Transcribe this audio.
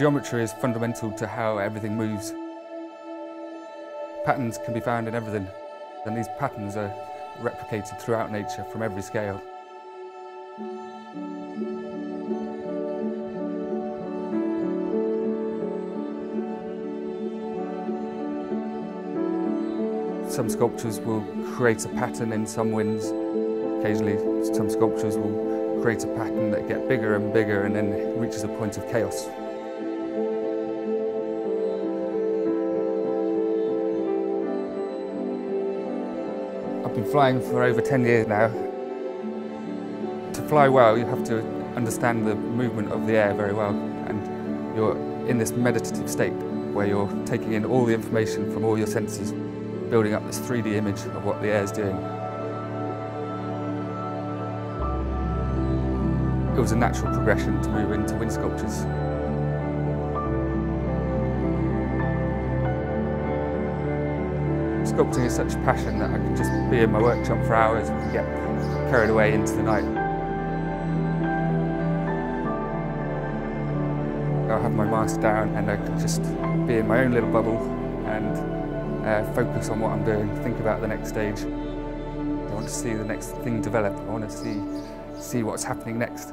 Geometry is fundamental to how everything moves. Patterns can be found in everything, and these patterns are replicated throughout nature from every scale. Some sculptures will create a pattern in some winds. Occasionally, some sculptures will create a pattern that get bigger and bigger and then reaches a point of chaos. I've been flying for over 10 years now. To fly well, you have to understand the movement of the air very well, and you're in this meditative state where you're taking in all the information from all your senses building up this 3D image of what the air is doing. It was a natural progression to move into wind sculptures. Sculpting is such a passion that I could just be in my workshop for hours and get carried away into the night. I'll have my mask down and I could just be in my own little bubble and uh, focus on what I'm doing, think about the next stage. I want to see the next thing develop. I want to see, see what's happening next.